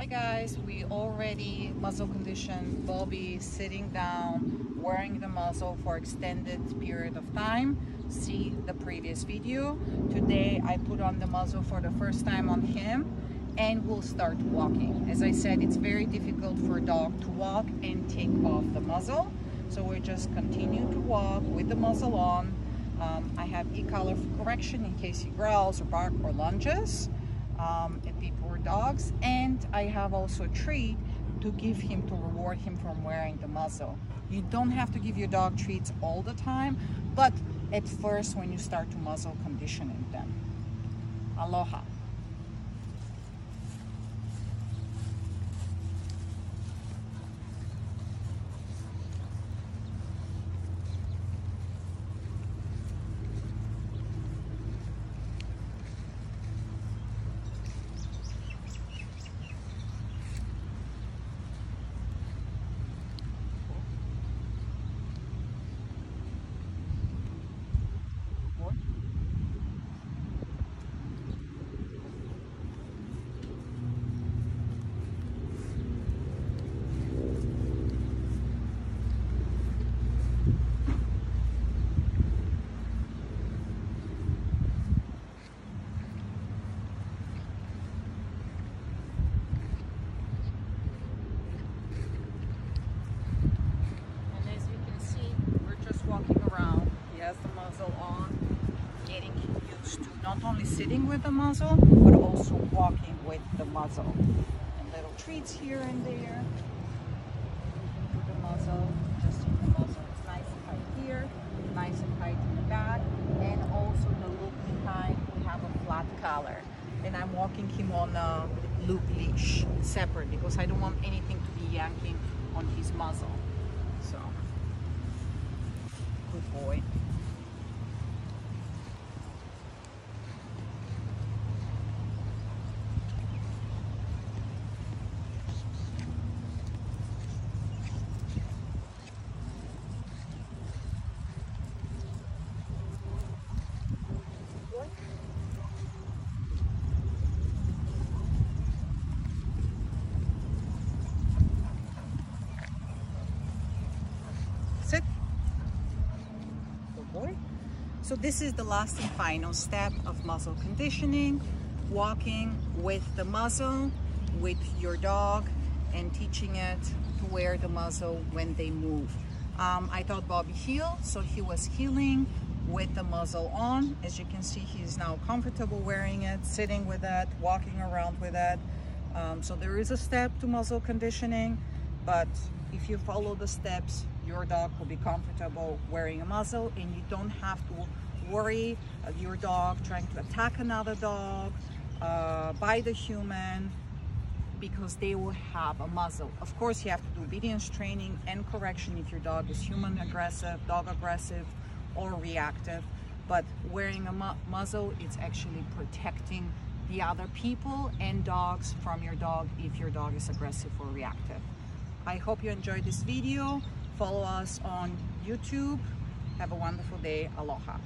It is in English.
Hi guys, we already muzzle conditioned Bobby sitting down, wearing the muzzle for extended period of time. See the previous video. Today I put on the muzzle for the first time on him and we'll start walking. As I said, it's very difficult for a dog to walk and take off the muzzle. So we just continue to walk with the muzzle on. Um, I have e-collar for correction in case he growls or bark or lunges um, people or dogs. And I have also a treat to give him to reward him from wearing the muzzle. You don't have to give your dog treats all the time, but at first when you start to muzzle conditioning them. Aloha. muzzle on, getting used to not only sitting with the muzzle, but also walking with the muzzle. And little treats here and there. the muzzle, just in the muzzle. It's nice and tight here, nice and tight in the back, and also the loop behind, we have a flat collar. And I'm walking him on a loop leash, separate, because I don't want anything to be yanking on his muzzle. So, good boy. Sit. Good boy. So this is the last and final step of muzzle conditioning, walking with the muzzle with your dog and teaching it to wear the muzzle when they move. Um, I taught Bobby heel, so he was heeling with the muzzle on. As you can see, he's now comfortable wearing it, sitting with it, walking around with it. Um, so there is a step to muzzle conditioning, but if you follow the steps, your dog will be comfortable wearing a muzzle and you don't have to worry of your dog trying to attack another dog, uh, bite a human, because they will have a muzzle. Of course, you have to do obedience training and correction if your dog is human aggressive, dog aggressive, or reactive. But wearing a mu muzzle, it's actually protecting the other people and dogs from your dog if your dog is aggressive or reactive. I hope you enjoyed this video. Follow us on YouTube. Have a wonderful day. Aloha.